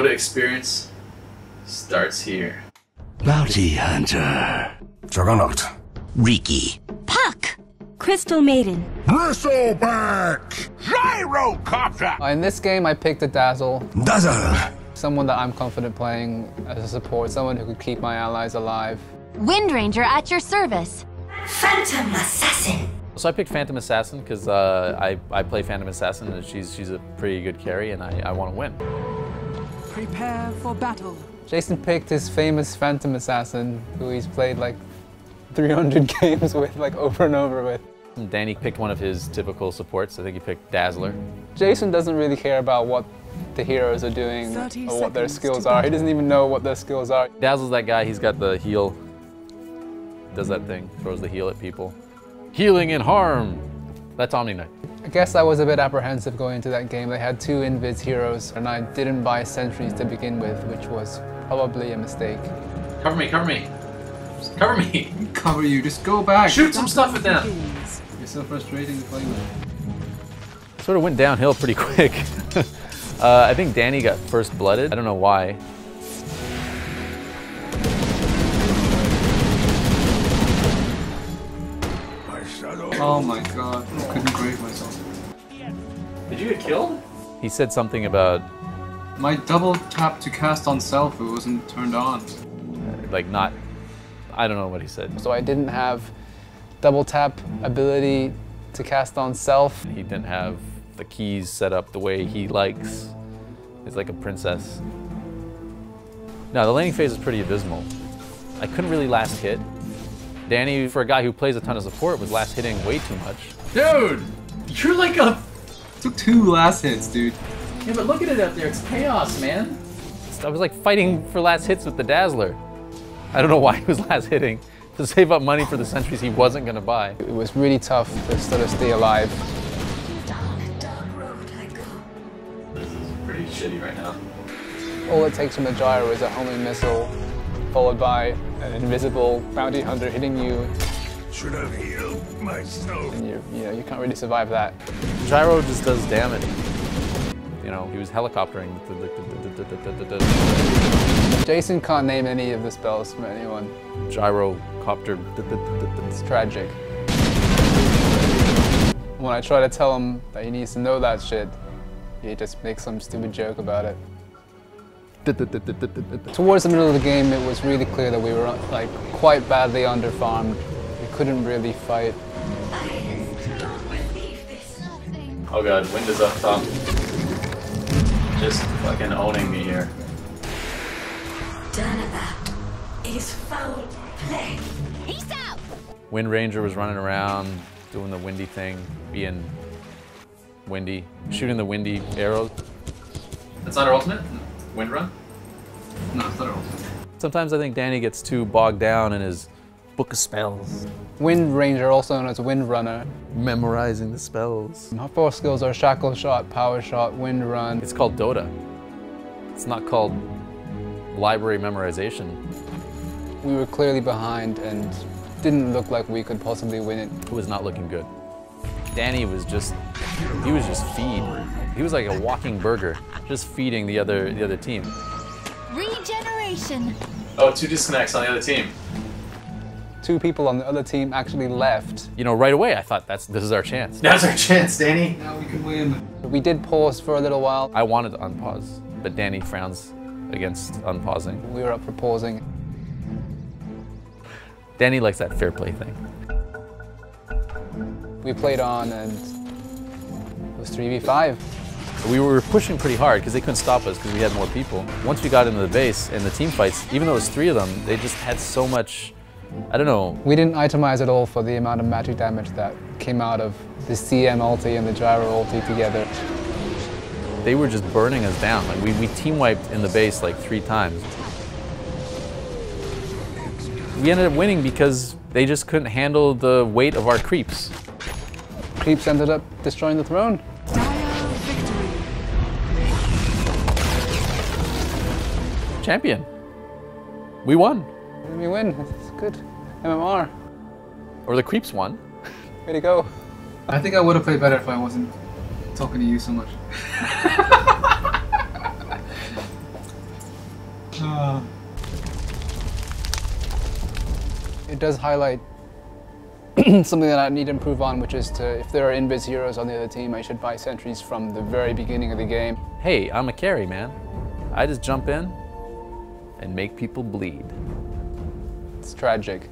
Dota experience starts here. Bounty Hunter. Juggernaut. Riki. Puck! Crystal Maiden. Bristleback. Gyrocopter. Uh, In this game, I picked a Dazzle, Dazzle. someone that I'm confident playing as a support, someone who could keep my allies alive. Wind Ranger at your service. Phantom Assassin. So I picked Phantom Assassin because uh, I, I play Phantom Assassin and she's, she's a pretty good carry and I, I want to win. Prepare for battle. Jason picked his famous Phantom Assassin, who he's played like 300 games with, like over and over with. And Danny picked one of his typical supports. I think he picked Dazzler. Jason doesn't really care about what the heroes are doing or what their skills are. He doesn't even know what their skills are. Dazzle's that guy, he's got the heal. Does that thing, throws the heal at people. Healing and harm. That's Omni Knight. I guess I was a bit apprehensive going into that game. They had two Invis heroes, and I didn't buy sentries to begin with, which was probably a mistake. Cover me, cover me. Cover me. Cover you, just go back. Shoot some stuff at them. Begins. You're so frustrating to play with. Sort of went downhill pretty quick. uh, I think Danny got first blooded. I don't know why. Oh my god, I couldn't break myself. Did you get killed? He said something about My double tap to cast on self, it wasn't turned on. Uh, like not, I don't know what he said. So I didn't have double tap ability to cast on self. He didn't have the keys set up the way he likes. He's like a princess. Now the laning phase is pretty abysmal. I couldn't really last hit. Danny, for a guy who plays a ton of support, was last hitting way too much. Dude, you're like a. Took two last hits, dude. Yeah, but look at it up there. It's chaos, man. I was like fighting for last hits with the Dazzler. I don't know why he was last hitting. To save up money for the sentries he wasn't gonna buy. It was really tough to sort of stay alive. Down a dark road I go. This is pretty shitty right now. All it takes from the gyro is a homing missile, followed by an invisible bounty hunter hitting you, Should have healed myself. and you, you know, you can't really survive that. Gyro just does damage. You know, he was helicoptering. Jason can't name any of the spells from anyone. Gyro copter. It's tragic. When I try to tell him that he needs to know that shit, he just makes some stupid joke about it. Towards the middle of the game, it was really clear that we were like quite badly underfarmed. We couldn't really fight. I don't believe this. Oh god, wind is up top. Just fucking owning me here. Turnabout is foul play. Peace out! Wind Ranger was running around doing the windy thing, being windy, shooting the windy arrows. That's not our ultimate? Wind run? No, it's Sometimes I think Danny gets too bogged down in his book of spells, Wind Ranger, also known as Wind Runner. memorizing the spells. My four skills are Shackle Shot, Power Shot, Wind Run. It's called Dota. It's not called library memorization. We were clearly behind and didn't look like we could possibly win it. It was not looking good. Danny was just, he was just feed. He was like a walking burger, just feeding the other the other team. Regeneration. Oh, two disconnects on the other team. Two people on the other team actually left. You know, right away I thought that's this is our chance. Now's our chance, Danny. Now we can win. We did pause for a little while. I wanted to unpause, but Danny frowns against unpausing. We were up for pausing. Danny likes that fair play thing. We played on and it was 3v5. We were pushing pretty hard because they couldn't stop us because we had more people. Once we got into the base and the team fights, even though it was three of them, they just had so much, I don't know, We didn't itemize at all for the amount of magic damage that came out of the CM ulti and the gyro ulti together. they were just burning us down. Like we, we team wiped in the base like three times. We ended up winning because they just couldn't handle the weight of our creeps. Creeps ended up destroying the throne. Champion. We won. We win. It's good. MMR. Or the creeps won. Way to go. I think I would have played better if I wasn't talking to you so much. It does highlight something that I need to improve on, which is to, if there are invis heroes on the other team, I should buy sentries from the very beginning of the game. Hey, I'm a carry, man. I just jump in and make people bleed. It's tragic.